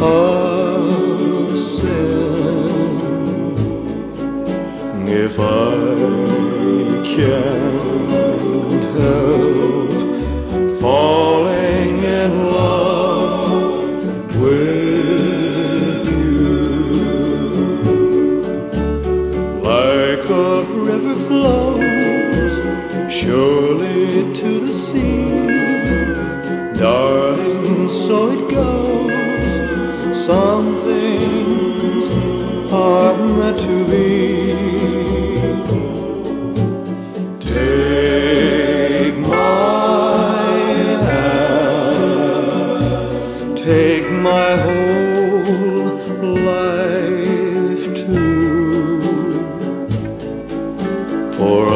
a sin if I can't help falling in love with you? Like a river flows surely to the sea, so it goes. Some things are meant to be. Take my hand, take my whole life too. For